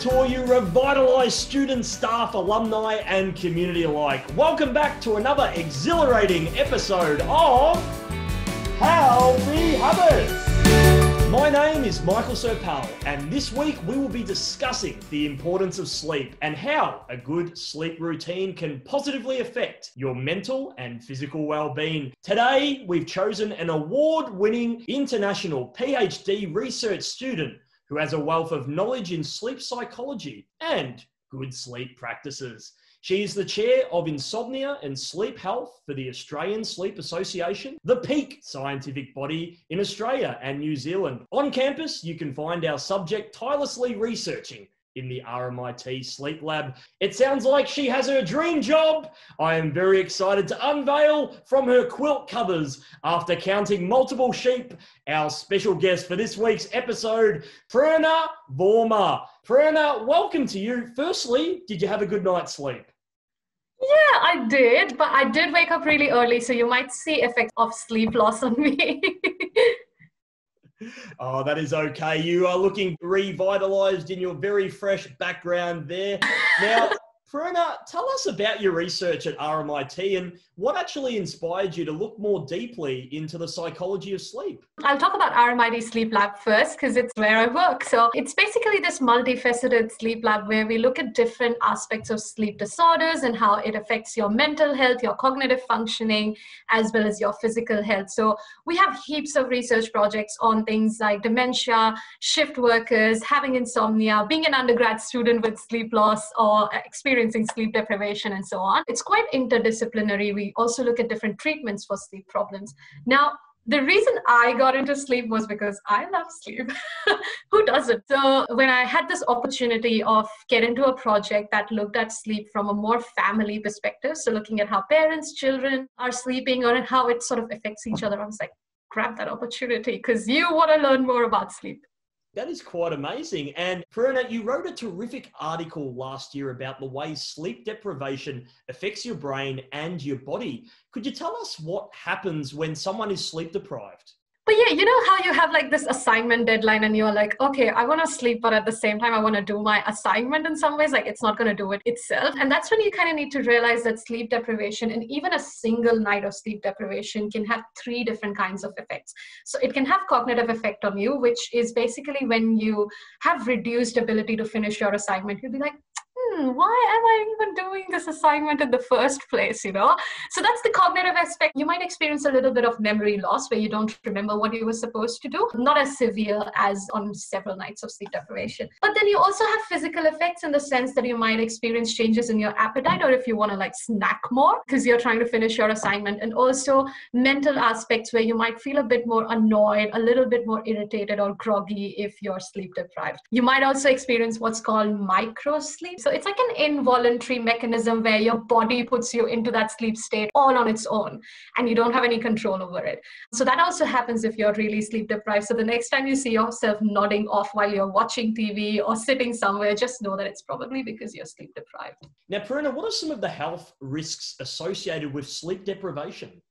to all you revitalised students, staff, alumni, and community alike. Welcome back to another exhilarating episode of Healthy Habits. My name is Michael Serpell, and this week we will be discussing the importance of sleep and how a good sleep routine can positively affect your mental and physical well-being. Today, we've chosen an award-winning international PhD research student who has a wealth of knowledge in sleep psychology and good sleep practices. She is the chair of insomnia and sleep health for the Australian Sleep Association, the peak scientific body in Australia and New Zealand. On campus, you can find our subject tirelessly researching in the RMIT Sleep Lab. It sounds like she has her dream job. I am very excited to unveil from her quilt covers after counting multiple sheep our special guest for this week's episode, Prerna Varma. Prerna, welcome to you. Firstly, did you have a good night's sleep? Yeah, I did, but I did wake up really early, so you might see effects of sleep loss on me. Oh, that is okay. You are looking revitalized in your very fresh background there. Now, Prerna, tell us about your research at RMIT and what actually inspired you to look more deeply into the psychology of sleep. I'll talk about RMIT Sleep Lab first because it's where I work. So it's basically this multifaceted sleep lab where we look at different aspects of sleep disorders and how it affects your mental health, your cognitive functioning, as well as your physical health. So we have heaps of research projects on things like dementia, shift workers, having insomnia, being an undergrad student with sleep loss or experience experiencing sleep deprivation and so on. It's quite interdisciplinary. We also look at different treatments for sleep problems. Now, the reason I got into sleep was because I love sleep. Who doesn't? So when I had this opportunity of get into a project that looked at sleep from a more family perspective, so looking at how parents, children are sleeping or how it sort of affects each other, I was like, grab that opportunity because you want to learn more about sleep. That is quite amazing. And Prerna, you wrote a terrific article last year about the way sleep deprivation affects your brain and your body. Could you tell us what happens when someone is sleep deprived? But yeah, you know how you have like this assignment deadline and you're like, okay, I want to sleep, but at the same time, I want to do my assignment in some ways. Like it's not going to do it itself. And that's when you kind of need to realize that sleep deprivation and even a single night of sleep deprivation can have three different kinds of effects. So it can have cognitive effect on you, which is basically when you have reduced ability to finish your assignment. You'll be like, hmm, why am I even doing this assignment in the first place? You know? So that's the cognitive aspect. You might experience a little bit of memory loss where you don't remember what you were supposed to do. Not as severe as on several nights of sleep deprivation. But then you also have physical effects in the sense that you might experience changes in your appetite or if you want to like snack more because you're trying to finish your assignment. And also mental aspects where you might feel a bit more annoyed, a little bit more irritated or groggy if you're sleep deprived. You might also experience what's called micro sleep. So it's like an involuntary mechanism where your body puts you into that sleep state all on its own and you don't have any control over it. So that also happens if you're really sleep deprived. So the next time you see yourself nodding off while you're watching TV or sitting somewhere, just know that it's probably because you're sleep deprived. Now, Prerna, what are some of the health risks associated with sleep deprivation?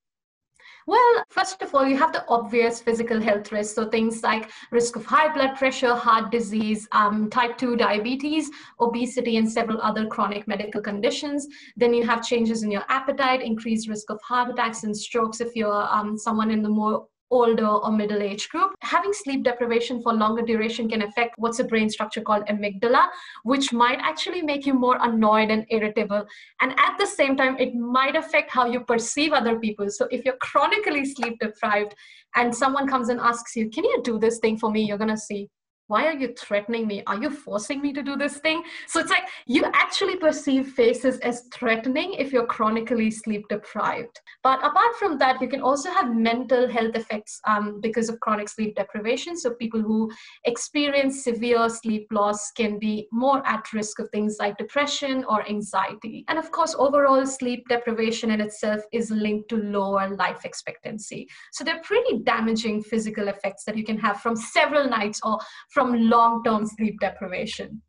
Well, first of all, you have the obvious physical health risks. So things like risk of high blood pressure, heart disease, um, type 2 diabetes, obesity, and several other chronic medical conditions. Then you have changes in your appetite, increased risk of heart attacks and strokes if you're um, someone in the more older or middle age group. Having sleep deprivation for longer duration can affect what's a brain structure called amygdala, which might actually make you more annoyed and irritable. And at the same time, it might affect how you perceive other people. So if you're chronically sleep deprived and someone comes and asks you, Can you do this thing for me? You're going to see, why are you threatening me? Are you forcing me to do this thing? So it's like you actually perceive faces as threatening if you're chronically sleep deprived. But apart from that, you can also have mental health effects um, because of chronic sleep deprivation. So people who experience severe sleep loss can be more at risk of things like depression or anxiety. And of course, overall sleep deprivation in itself is linked to lower life expectancy. So they're pretty damaging physical effects that you can have from several nights or from long term sleep deprivation.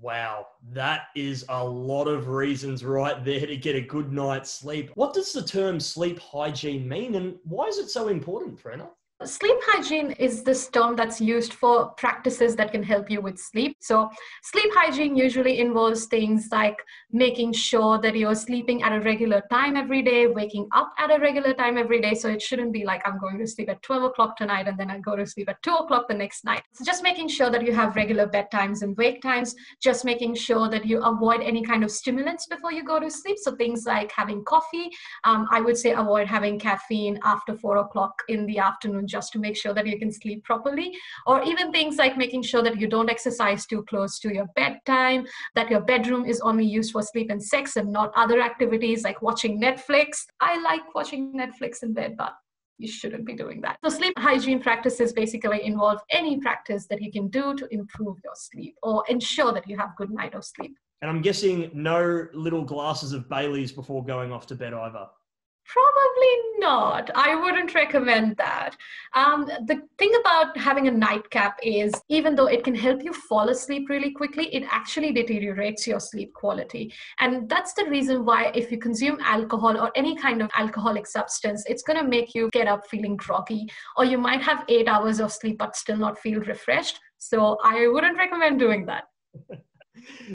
Wow, that is a lot of reasons right there to get a good night's sleep. What does the term sleep hygiene mean and why is it so important, Prerna? Sleep hygiene is this term that's used for practices that can help you with sleep. So, sleep hygiene usually involves things like making sure that you're sleeping at a regular time every day, waking up at a regular time every day. So, it shouldn't be like I'm going to sleep at 12 o'clock tonight and then I go to sleep at 2 o'clock the next night. So, just making sure that you have regular bedtimes and wake times, just making sure that you avoid any kind of stimulants before you go to sleep. So, things like having coffee, um, I would say avoid having caffeine after 4 o'clock in the afternoon just to make sure that you can sleep properly or even things like making sure that you don't exercise too close to your bedtime that your bedroom is only used for sleep and sex and not other activities like watching netflix i like watching netflix in bed but you shouldn't be doing that. So, sleep hygiene practices basically involve any practice that you can do to improve your sleep or ensure that you have good night of sleep. And I'm guessing no little glasses of Bailey's before going off to bed either. Probably not. I wouldn't recommend that. Um, the thing about having a nightcap is, even though it can help you fall asleep really quickly, it actually deteriorates your sleep quality. And that's the reason why, if you consume alcohol or any kind of alcoholic substance, it's going to make you get up feeling groggy, or you might have eight hours of sleep but still not feel refreshed. So I wouldn't recommend doing that.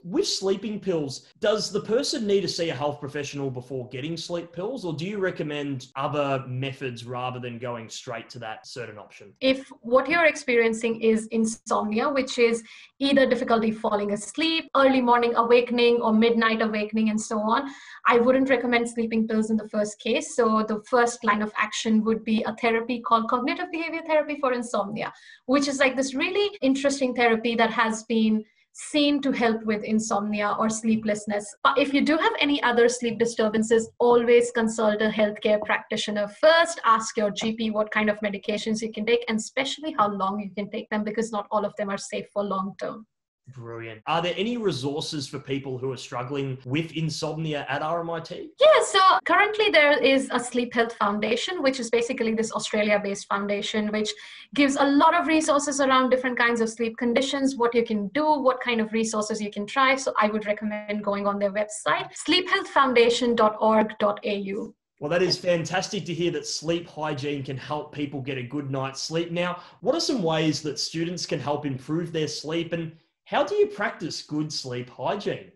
With sleeping pills, does the person need to see a health professional before getting sleep pills, or do you recommend other methods rather than going straight to that certain option? If what you're experiencing is insomnia, which is either difficulty falling asleep, early morning awakening, or midnight awakening, and so on, I wouldn't recommend sleeping pills in the first case. So, the first line of action would be a therapy called cognitive behavior therapy for insomnia, which is like this really interesting therapy that has been seen to help with insomnia or sleeplessness. But if you do have any other sleep disturbances, always consult a healthcare practitioner first. Ask your GP what kind of medications you can take and especially how long you can take them because not all of them are safe for long term. Brilliant. Are there any resources for people who are struggling with insomnia at RMIT? Yeah, so currently there is a Sleep Health Foundation, which is basically this Australia based foundation, which gives a lot of resources around different kinds of sleep conditions, what you can do, what kind of resources you can try. So I would recommend going on their website, sleephealthfoundation.org.au. Well, that is fantastic to hear that sleep hygiene can help people get a good night's sleep. Now, what are some ways that students can help improve their sleep and how do you practice good sleep hygiene?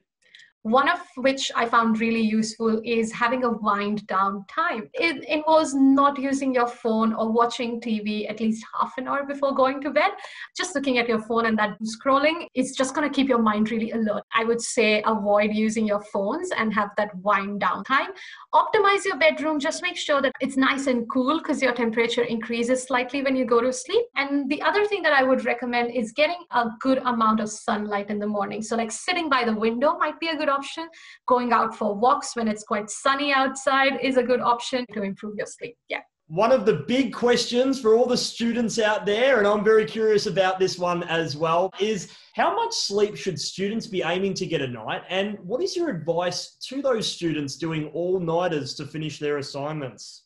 One of which I found really useful is having a wind down time. It involves not using your phone or watching TV at least half an hour before going to bed. Just looking at your phone and that scrolling is just going to keep your mind really alert. I would say avoid using your phones and have that wind down time. Optimize your bedroom. Just make sure that it's nice and cool because your temperature increases slightly when you go to sleep. And the other thing that I would recommend is getting a good amount of sunlight in the morning. So, like sitting by the window might be a good option. Going out for walks when it's quite sunny outside is a good option to improve your sleep. Yeah. One of the big questions for all the students out there, and I'm very curious about this one as well, is how much sleep should students be aiming to get a night? And what is your advice to those students doing all nighters to finish their assignments?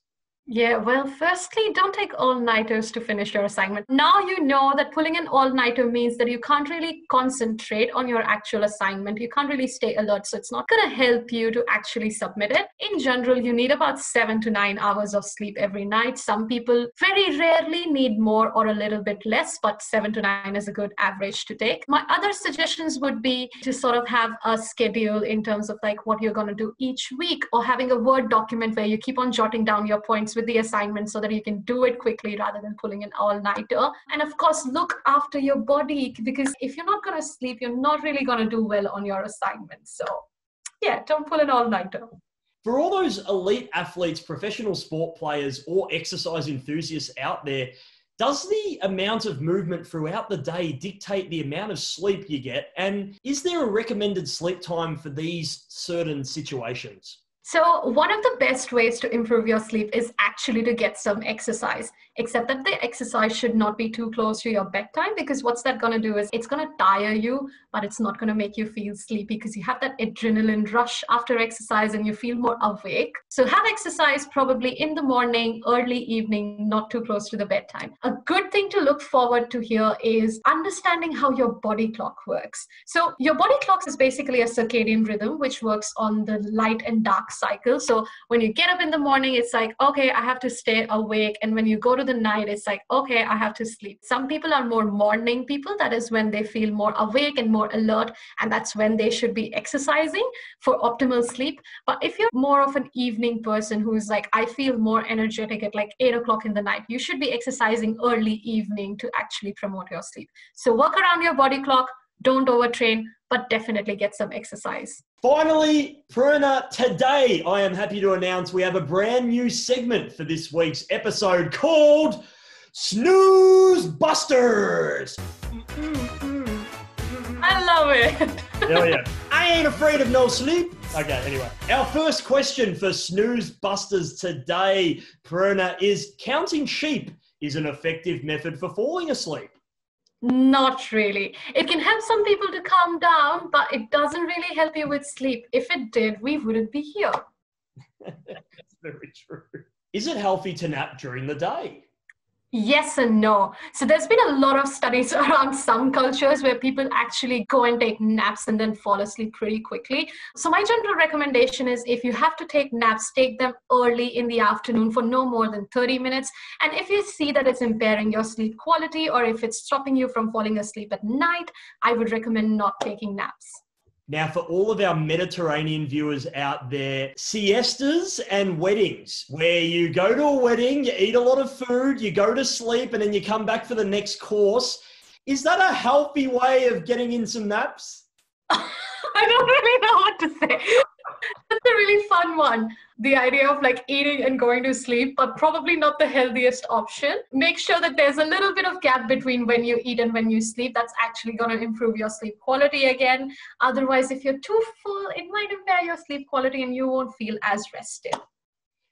Yeah, well, firstly, don't take all nighters to finish your assignment. Now you know that pulling an all nighter means that you can't really concentrate on your actual assignment. You can't really stay alert. So it's not going to help you to actually submit it. In general, you need about seven to nine hours of sleep every night. Some people very rarely need more or a little bit less, but seven to nine is a good average to take. My other suggestions would be to sort of have a schedule in terms of like what you're going to do each week or having a Word document where you keep on jotting down your points with the assignment so that you can do it quickly rather than pulling an all nighter. And of course, look after your body because if you're not going to sleep, you're not really going to do well on your assignment. So, yeah, don't pull an all nighter. For all those elite athletes, professional sport players, or exercise enthusiasts out there, does the amount of movement throughout the day dictate the amount of sleep you get? And is there a recommended sleep time for these certain situations? So, one of the best ways to improve your sleep is actually to get some exercise, except that the exercise should not be too close to your bedtime because what's that going to do is it's going to tire you, but it's not going to make you feel sleepy because you have that adrenaline rush after exercise and you feel more awake. So, have exercise probably in the morning, early evening, not too close to the bedtime. A good thing to look forward to here is understanding how your body clock works. So, your body clock is basically a circadian rhythm which works on the light and dark cycle. So when you get up in the morning, it's like, okay, I have to stay awake. And when you go to the night, it's like, okay, I have to sleep. Some people are more morning people. That is when they feel more awake and more alert. And that's when they should be exercising for optimal sleep. But if you're more of an evening person who's like, I feel more energetic at like eight o'clock in the night, you should be exercising early evening to actually promote your sleep. So work around your body clock. Don't overtrain, but definitely get some exercise. Finally, Prerna, today I am happy to announce we have a brand new segment for this week's episode called Snooze Busters. I love it. Hell yeah. I ain't afraid of no sleep. Okay, anyway. Our first question for Snooze Busters today, Prerna, is counting sheep is an effective method for falling asleep. Not really. It can help some people to calm down, but it doesn't really help you with sleep. If it did, we wouldn't be here. That's very true. Is it healthy to nap during the day? Yes and no. So there's been a lot of studies around some cultures where people actually go and take naps and then fall asleep pretty quickly. So my general recommendation is if you have to take naps, take them early in the afternoon for no more than 30 minutes. And if you see that it's impairing your sleep quality or if it's stopping you from falling asleep at night, I would recommend not taking naps. Now, for all of our Mediterranean viewers out there, siestas and weddings, where you go to a wedding, you eat a lot of food, you go to sleep, and then you come back for the next course. Is that a healthy way of getting in some naps? I don't really know what to say. That's a really fun one. The idea of like eating and going to sleep, but probably not the healthiest option. Make sure that there's a little bit of gap between when you eat and when you sleep. That's actually going to improve your sleep quality again. Otherwise, if you're too full, it might impair your sleep quality and you won't feel as rested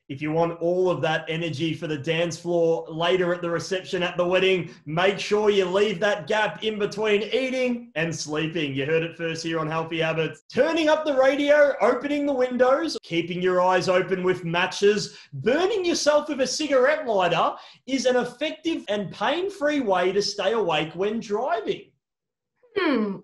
if you want all of that energy for the dance floor later at the reception at the wedding, make sure you leave that gap in between eating and sleeping. You heard it first here on Healthy Habits. Turning up the radio, opening the windows, keeping your eyes open with matches, burning yourself with a cigarette lighter is an effective and pain free way to stay awake when driving. Hmm.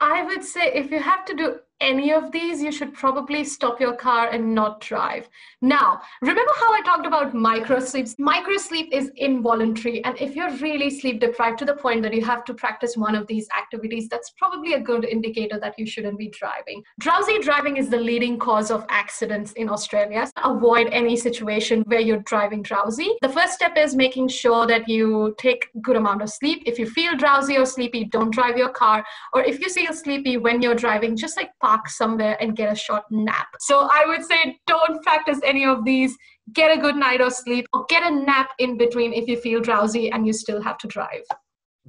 I would say if you have to do any of these, you should probably stop your car and not drive. Now, remember how I talked about microsleeps? Microsleep is involuntary. And if you're really sleep deprived to the point that you have to practice one of these activities, that's probably a good indicator that you shouldn't be driving. Drowsy driving is the leading cause of accidents in Australia. Avoid any situation where you're driving drowsy. The first step is making sure that you take good amount of sleep. If you feel drowsy or sleepy, don't drive your car. Or if you feel sleepy when you're driving, just like park somewhere and get a short nap. So I would say don't practice any of these. Get a good night of sleep or get a nap in between if you feel drowsy and you still have to drive.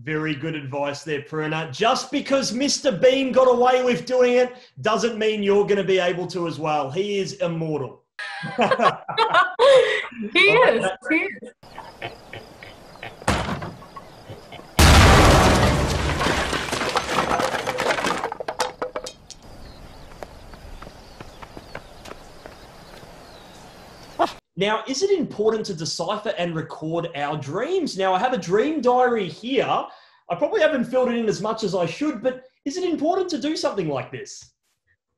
Very good advice there, Prerna. Just because Mr. Bean got away with doing it doesn't mean you're going to be able to as well. He is immortal. he is. He is. Now, is it important to decipher and record our dreams? Now, I have a dream diary here. I probably haven't filled it in as much as I should, but is it important to do something like this?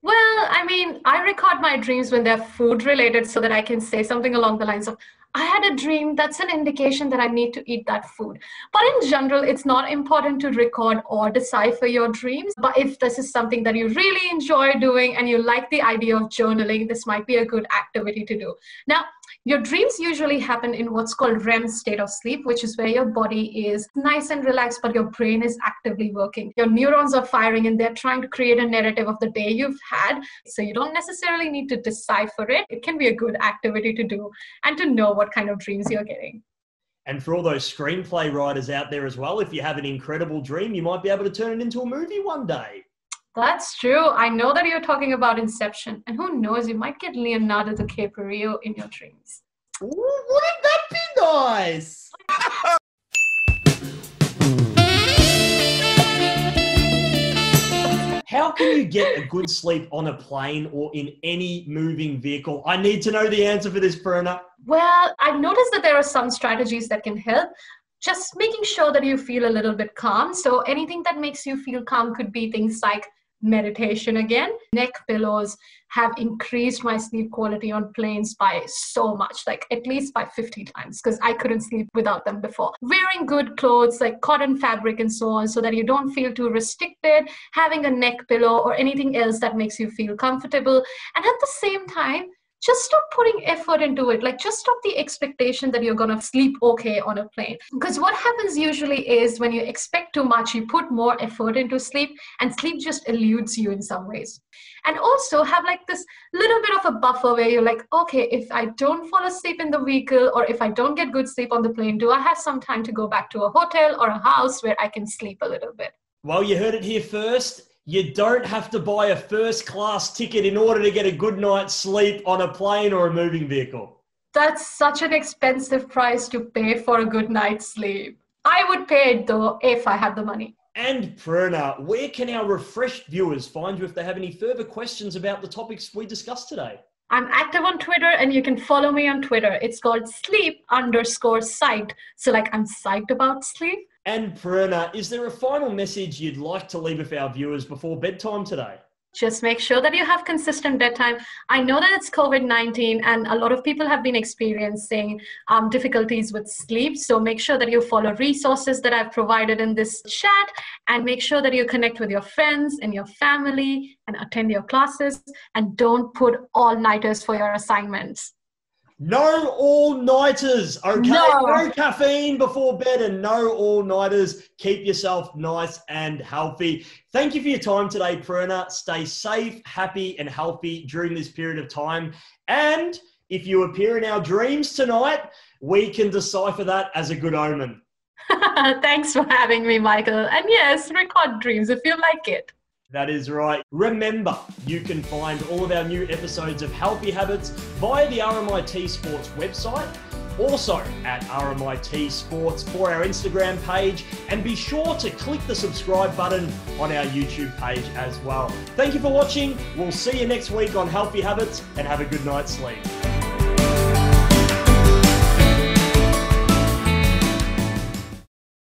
Well, I mean, I record my dreams when they're food related so that I can say something along the lines of, I had a dream, that's an indication that I need to eat that food. But in general, it's not important to record or decipher your dreams. But if this is something that you really enjoy doing and you like the idea of journaling, this might be a good activity to do. Now, your dreams usually happen in what's called REM state of sleep, which is where your body is nice and relaxed, but your brain is actively working. Your neurons are firing and they're trying to create a narrative of the day you've had. So you don't necessarily need to decipher it. It can be a good activity to do and to know what kind of dreams you're getting. And for all those screenplay writers out there as well, if you have an incredible dream, you might be able to turn it into a movie one day. That's true. I know that you're talking about Inception, and who knows, you might get Leonardo DiCaprio in your dreams. Wouldn't that be nice? How can you get a good sleep on a plane or in any moving vehicle? I need to know the answer for this, Prerna. Well, I've noticed that there are some strategies that can help just making sure that you feel a little bit calm. So anything that makes you feel calm could be things like meditation again. Neck pillows have increased my sleep quality on planes by so much, like at least by 50 times, because I couldn't sleep without them before. Wearing good clothes like cotton fabric and so on, so that you don't feel too restricted, having a neck pillow or anything else that makes you feel comfortable. And at the same time, just stop putting effort into it. Like, just stop the expectation that you're going to sleep okay on a plane. Because what happens usually is when you expect too much, you put more effort into sleep, and sleep just eludes you in some ways. And also have like this little bit of a buffer where you're like, okay, if I don't fall asleep in the vehicle or if I don't get good sleep on the plane, do I have some time to go back to a hotel or a house where I can sleep a little bit? Well, you heard it here first. You don't have to buy a first class ticket in order to get a good night's sleep on a plane or a moving vehicle. That's such an expensive price to pay for a good night's sleep. I would pay it though if I had the money. And Prerna, where can our refreshed viewers find you if they have any further questions about the topics we discussed today? I'm active on Twitter and you can follow me on Twitter. It's called sleep underscore psyched. So, like, I'm psyched about sleep. And Prerna, is there a final message you'd like to leave with our viewers before bedtime today? Just make sure that you have consistent bedtime. I know that it's COVID 19 and a lot of people have been experiencing um, difficulties with sleep. So make sure that you follow resources that I've provided in this chat and make sure that you connect with your friends and your family and attend your classes and don't put all nighters for your assignments. No all nighters, okay? No. no. caffeine before bed and no all nighters. Keep yourself nice and healthy. Thank you for your time today, Prerna. Stay safe, happy, and healthy during this period of time. And if you appear in our dreams tonight, we can decipher that as a good omen. Thanks for having me, Michael. And yes, record dreams if you like it. That is right. Remember, you can find all of our new episodes of Healthy Habits via the RMIT Sports website, also at RMIT Sports for our Instagram page, and be sure to click the subscribe button on our YouTube page as well. Thank you for watching. We'll see you next week on Healthy Habits and have a good night's sleep.